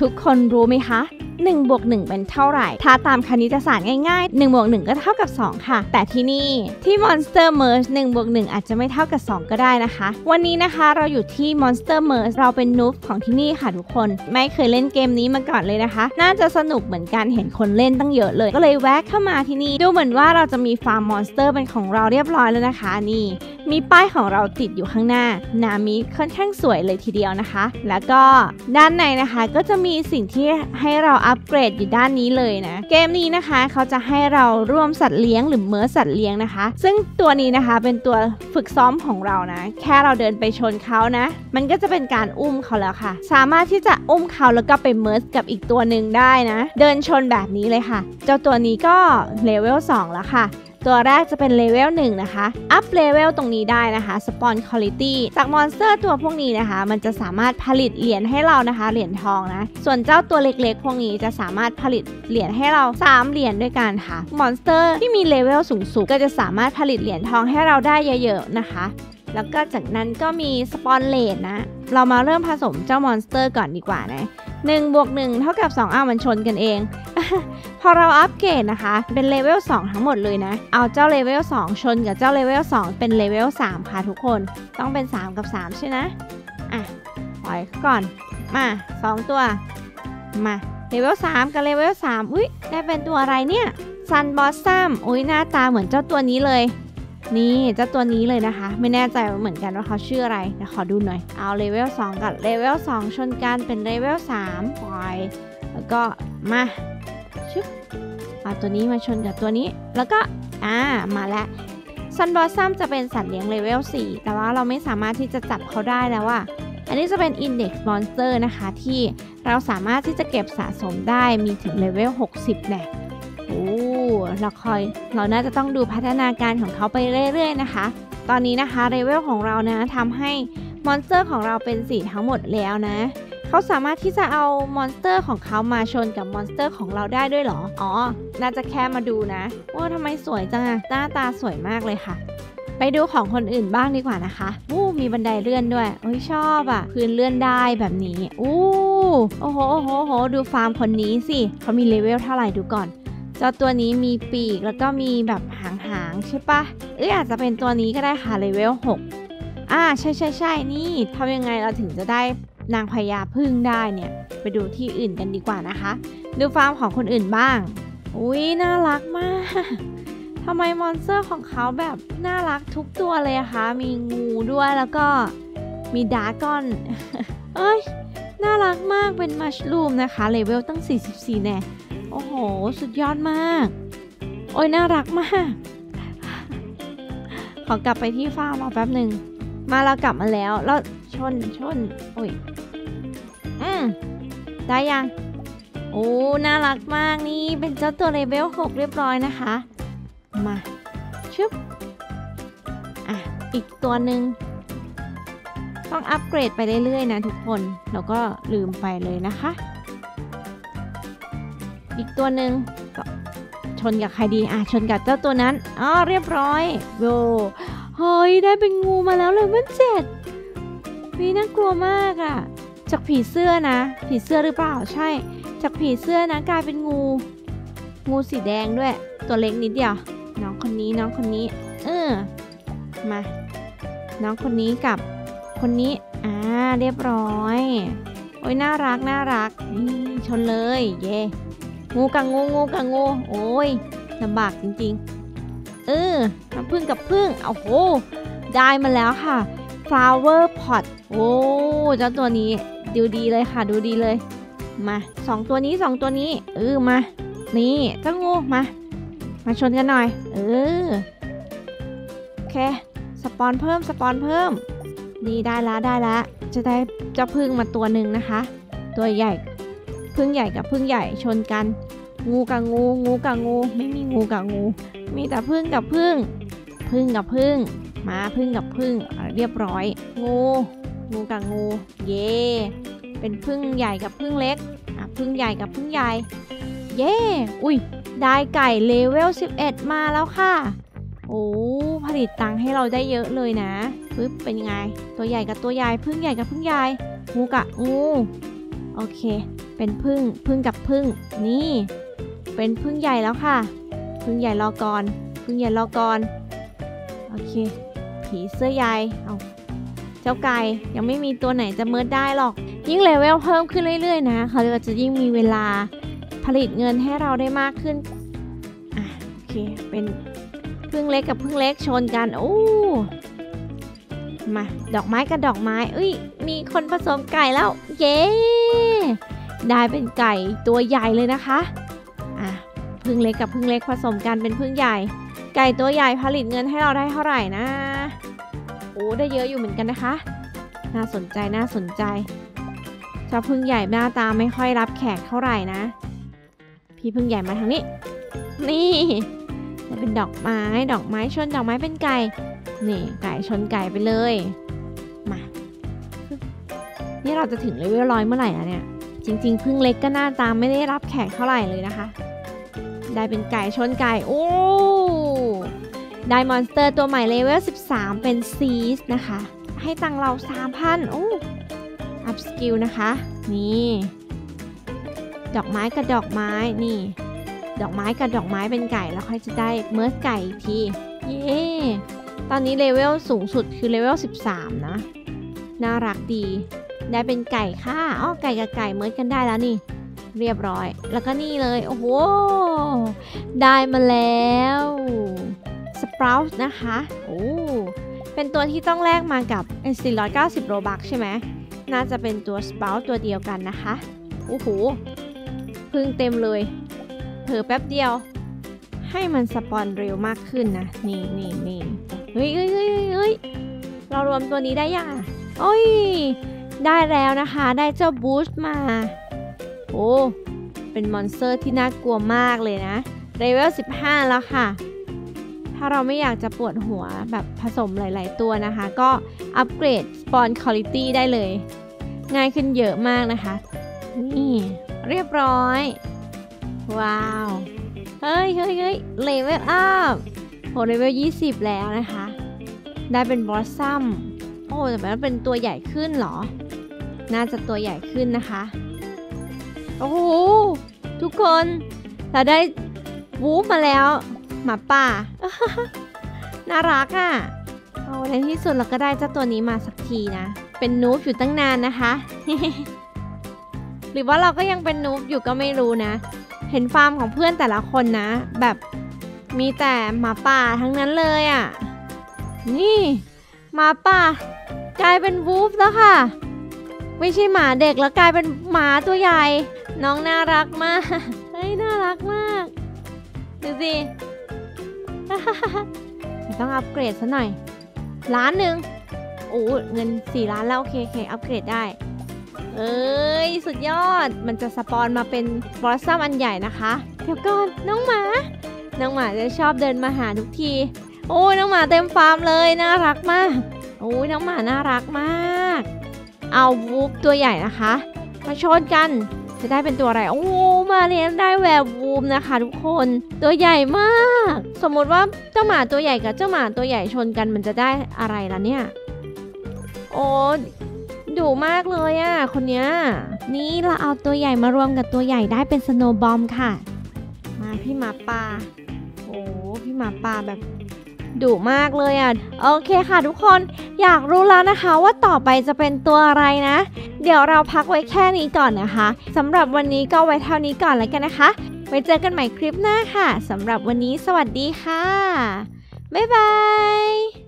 ทุกคนรู้ไหมคะ1บวก1เป็นเท่าไหร่ ถ้าตามคณิตศาสตร์ง่ายๆ1บวก1ก็เท่ากับ 2 ค่ะ แต่ที่นี่ที่ Monster Merge 1บวก1อาจจะไม่เท่ากับ 2 ก็ได้นะคะ วันนี้นะคะเราอยู่ที่ Monster Merge เราเป็นนูฟของที่นี่ค่ะทุกคน ไม่เคยเล่นเกมนี้มาก่อนเลยนะคะ น่าจะสนุกเหมือนกันเห็นคนเล่นตั้งเยอะเลย ก็เลยแวะเข้ามาที่นี่ ดูเหมือนว่าเราจะมีฟาร์มมอนสเตอร์เป็นของเราเรียบร้อยแล้วนะคะนี่มีป้ายของเราติดอยู่ข้างหน้า นามิค่อนข้างสวยเลยทีเดียวนะคะ แล้วก็ด้านในนะคะก็จะมีสิ่งที่ให้เราอัปเกรดอยู่ด้านนี้เลยนะ เกมนี้นะคะเขาจะให้เราร่วมสัตว์เลี้ยงหรือเมื่อสัตว์เลี้ยงนะคะ ซึ่งตัวนี้นะคะเป็นตัวฝึกซ้อมของเรานะ แค่เราเดินไปชนเขานะ มันก็จะเป็นการอุ้มเขาแล้วค่ะ สามารถที่จะอุ้มเขาแล้วก็ไปเมิร์สกับอีกตัวหนึ่งได้นะ เดินชนแบบนี้เลยค่ะ เจ้าตัวนี้ก็เลเวล2แล้วค่ะ ตัวแรกจะเป็น level 1นะคะ up level ตรงนี้ได้นะคะ spawn quality จาก monster ตัวพวกนี้นะคะ มันจะสามารถผลิตเหรียญให้เรานะคะ เหรียญทองนะ ส่วนเจ้าตัวเล็กๆ พวกนี้จะสามารถผลิตเหรียญให้เรา 3 เหรียญด้วยกันค่ะ monster ที่มี level สูงๆ ก็จะสามารถผลิตเหรียญทองให้เราได้เยอะๆนะคะแล้วก็จากนั้นก็มี spawn rate นะ เรามาเริ่มผสมเจ้า monster ก่อนดีกว่านะ1บวก1เท่ากับ 2 อ้าวมันชนกันเอง พอเราอัปเกรดนะคะ เป็น level 2ทั้งหมดเลยนะ เอาเจ้าเลเวล2ชนกับเจ้าเลเวล2เป็นเลเวล3ค่ะทุกคน ต้องเป็น 3 กับ 3 ใช่นะ อะ ปล่อยก่อน มา 2 ตัว มาเลเวล3กับเลเวล3อุ้ยได้เป็นตัวอะไรเนี่ย Sunblossom อุ้ยหน้าตาเหมือนเจ้าตัวนี้เลย นี่เจ้าตัวนี้เลยนะคะ ไม่แน่ใจเหมือนกันว่าเขาชื่ออะไรเดี๋ยวขอดูหน่อย เอาเลเวล2กับเลเวล2ชนกันเป็นเลเวล3ปล่อย แล้วก็มา ชึบเอาตัวนี้มาชนกับตัวนี้ แล้วก็ อ่า มาแล้ว Sunblossom จะเป็นสัตว์เลี้ยง level 4 แต่ว่าเราไม่สามารถที่จะจับเขาได้แล้วว่าอันนี้จะเป็น Index Monster นะคะ ที่เราสามารถที่จะเก็บสะสมได้มีถึงเลเวล 60แน่โอ้เราคอย เราน่าจะต้องดูพัฒนาการของเขาไปเรื่อย ๆ นะคะ ตอนนี้นะคะเลเวลของเรานะทำให้monster ของเราเป็นสีทั้งหมดแล้วนะ เขาสามารถที่จะเอา monster ของเขามาชนกับ monster ของเราได้ด้วยเหรอ อ๋อ น่าจะแค่มาดูนะว่าทำไมสวยจังอะหน้าตาสวยมากเลยค่ะ ไปดูของคนอื่นบ้างดีกว่านะคะอู้มีบันไดเลื่อนด้วยโอ้ยชอบอะพื้นเลื่อนได้แบบนี้ อู้โอ้โหโอ้โหโอ้โหดูฟาร์มคนนี้สิเขามีเลเวลเท่าไหร่ดูก่อนเจ้าตัวนี้มีปีกแล้วก็มีแบบหางๆใช่ปะเอ้ยอาจจะเป็นตัวนี้ก็ได้ค่ะเลเวล6อ่าใช่ใช่ใช่นี่ทำยังไงเราถึงจะได้ นางพญาผึ้งได้เนี่ย ไปดูที่อื่นกันดีกว่านะคะ ดูฟาร์มของคนอื่นบ้าง อุ้ยน่ารักมากทำไม monster ของเขาแบบน่ารักทุกตัวเลยอะคะ มีงูด้วยแล้วก็มี dragon เอ้ย น่ารักมากเป็น mushroom นะคะ level ตั้ง 44 แน่ โอ้โห สุดยอดมาก โอ้ย น่ารักมาก ขอกลับไปที่ฟาร์มรอแป๊บหนึ่ง มาเรากลับมาแล้วแล้ว ชนชนโอ้ย อืมได้ยัง โอ้ น่ารักมากนี่ เป็นเจ้าตัวเลเวล6เรียบร้อยนะคะ มา ชึบ อะ อีกตัวหนึ่ง ต้องอัปเกรดไปเรื่อยๆนะทุกคน แล้วก็ลืมไปเลยนะคะ อีกตัวหนึ่งก็ชนกับใครดี อะ ชนกับเจ้าตัวนั้น อ๋อ เรียบร้อยโวเฮ้ย ได้เป็นงูมาแล้วเลยมันเจ็ด วีน่ากลัวมากอะ่ะ จากผีเสื้อนะ ผีเสื้อหรือเปล่าใช่ จากผีเสื้อนะกลายเป็นงู งูสีแดงด้วย ตัวเล็กนิดเดียว น้องคนนี้น้องคนนี้ เออมา น้องคนนี้กับคนนี้ อ่า เรียบร้อย โอ้ยน่ารักน่ารักนี่ชนเลย เย่งูกับงูงูกับงู โอ้ยลำบากจริง ๆ เออน้ำพึ่งกับพึ่งโอ้โห ได้มาแล้วค่ะ flower pot โอ้เจ้าตัวนี้ดูดีเลยค่ะดูดีเลย มาสองตัวนี้สองตัวนี้เออมา นี่เจ้างูมา มาชนกันหน่อย เออโอเคสปอนเพิ่มสปอนเพิ่มนี่ได้ละได้ละจะได้เจ้าพึ่งมาตัวหนึ่งนะคะ ตัวใหญ่พึ่งใหญ่กับพึ่งใหญ่ชนกัน งูกับงู งูกับงู ไม่มีงูกับงู มีแต่พึ่งกับพึ่งพึ่งกับพึ่ง มาพึ่งกับพึ่งเรียบร้อย งูงูกับงูเย่เป็นพึ่งใหญ่กับพึ่งเล็กอะพึ่งใหญ่กับพึ่งใหญ่เย่อุ้ยได้ไก่เลเวล 11 มาแล้วค่ะ โอ้ผลิตตังให้เราได้เยอะเลยนะปึ๊บเป็นยังไง ตัวใหญ่กับตัวใหญ่พึ่งใหญ่กับพึ่งใหญ่งูกับงูโอเค เป็นพึ่งพึ่งกับพึ่งนี่ เป็นพึ่งใหญ่แล้วค่ะ พึ่งใหญ่รอก่อนพึ่งใหญ่รอก่อนโอเค ผีเสื้อใยเอาเจ้าไก่ยังไม่มีตัวไหนจะเมิดได้หรอก ยิ่งเลเวลเพิ่มขึ้นเรื่อยๆนะ เขาจะยิ่งมีเวลาผลิตเงินให้เราได้มากขึ้นอะโอเค เป็นพึ่งเล็กกับพึ่งเล็กชนกันโอ้มาดอกไม้กับดอกไม้เอ้ยมีคนผสมไก่แล้ว เย้ได้เป็นไก่ตัวใหญ่เลยนะคะอะพึ่งเล็กกับพึ่งเล็กผสมกันเป็นพึ่งใหญ่ ไก่ตัวใหญ่ผลิตเงินให้เราได้เท่าไหร่นะ โอ้ได้เยอะอยู่เหมือนกันนะคะ น่าสนใจน่าสนใจเจ้าพึ่งใหญ่หน้าตาไม่ค่อยรับแขกเท่าไหร่นะ พี่พึ่งใหญ่มาทางนี้ นี่จะเป็นดอกไม้ดอกไม้ชนดอกไม้เป็นไก่ นี่ไก่ชนไก่ไปเลยมานี่เราจะถึงเลเวลร้อยเมื่อไหร่นะเนี่ย จริง ๆ พึ่งเล็กก็หน้าตาไม่ได้รับแขกเท่าไหร่เลยนะคะ ได้เป็นไก่ชนไก่ โอ้ ได้ monster ตัวใหม่ level 13 เป็นซีสนะคะ ให้ตังเรา 3,000โอ้ up skill นะคะ นี่ ดอกไม้กับดอกไม้ นี่ ดอกไม้กับดอกไม้เป็นไก่แล้วค่อยจะได้ merge ไก่อีกที เย้ตอนนี้เลเวลสูงสุดคือเลเวล 13 นะ น่ารักดี ได้เป็นไก่ค่ะอ้อไก่กับไก่ merge กันได้แล้วนี่เรียบร้อย แล้วก็นี่เลย โอ้โห ได้มาแล้ว สปร u ตนะคะ โอ้ เป็นตัวที่ต้องแลกมากับ 490 โรบักใช่ไหม น่าจะเป็นตัวสปร u ตตัวเดียวกันนะคะ โอ้โห พึ่งเต็มเลย เผลอแป๊บเดียว ให้มันสปอนเร็วมากขึ้นนะ นี่นี่นี่เฮ้ยเฮ้ยเฮ้ยเฮ้ยเรารวมตัวนี้ได้ยังอะโอ้ย ได้แล้วนะคะ ได้เจ้า beast มา โอ้ เป็น monster ที่น่ากลัวมากเลยนะ level 15 แล้วค่ะถ้าเราไม่อยากจะปวดหัวแบบผสมหลาย ๆ ตัวนะคะ ก็อัปเกรด spawn quality ได้เลย ง่ายขึ้นเยอะมากนะคะ นี่ เรียบร้อย ว้าว เฮ้ยเฮ้ยเฮ้ย level upโหเลเวล 20 แล้วนะคะ ได้เป็นบอสซัมโอ้แต่มันเป็นตัวใหญ่ขึ้นเหรอ น่าจะตัวใหญ่ขึ้นนะคะ โอ้โห ทุกคนเราได้วูฟมาแล้ว หมาป่า น่ารักอะ่ะโอ้ในที่สุดเราก็ได้เจ้าตัวนี้มาสักทีนะ เป็นนูบอยู่ตั้งนานนะคะ หรือว่าเราก็ยังเป็นนูบอยู่ก็ไม่รู้นะ เห็นฟาร์มของเพื่อนแต่ละคนนะ แบบมีแต่หมาป่าทั้งนั้นเลยอะ่ะ นี่หมาป่ากลายเป็นวูฟแล้วค่ะ ไม่ใช่หมาเด็กแล้วกลายเป็นหมาตัวใหญ่ น้องน่ารักมากเฮ้ยน่ารักมาก ดูสิ ต้องอัปเกรดซะหน่อย ล้านหนึ่งโอ้เงิน 4 ล้านแล้ว โอเคโอเคอัปเกรดได้ เอ้ย สุดยอดมันจะ spawn มาเป็น possum อันใหญ่นะคะ เดี๋ยวก่อน น้องหมา น้องหมาจะชอบเดินมาหาทุกที โอ้ยน้องหมาเต็มฟาร์มเลย น่ารักมาก โอ้ยน้องหมาน่ารักมาก เอา wolf ตัวใหญ่นะคะ มาชนกัน จะได้เป็นตัวอะไร โอ้ มาเรียนได้ werewolf นะคะทุกคน ตัวใหญ่มาก สมมติว่าเจ้าหมาตัวใหญ่กับเจ้าหมาตัวใหญ่ชนกันมันจะได้อะไรล่ะเนี่ย โอ้ดุมากเลยอะ่ะ คนเนี้ย นี่เราเอาตัวใหญ่มารวมกับตัวใหญ่ได้เป็นสโนว์บอมค่ะ มาพี่หมาป่า โอ้ พี่หมาป่าแบบ ดุมากเลยอะ โอเคค่ะทุกคน อยากรู้แล้วนะคะว่าต่อไปจะเป็นตัวอะไรนะ เดี๋ยวเราพักไว้แค่นี้ก่อนนะคะสำหรับวันนี้ก็ไว้เท่านี้ก่อนแล้วกันนะคะ ไว้เจอกันใหม่คลิปหน้าค่ะสำหรับวันนี้สวัสดีค่ะ บ๊ายบาย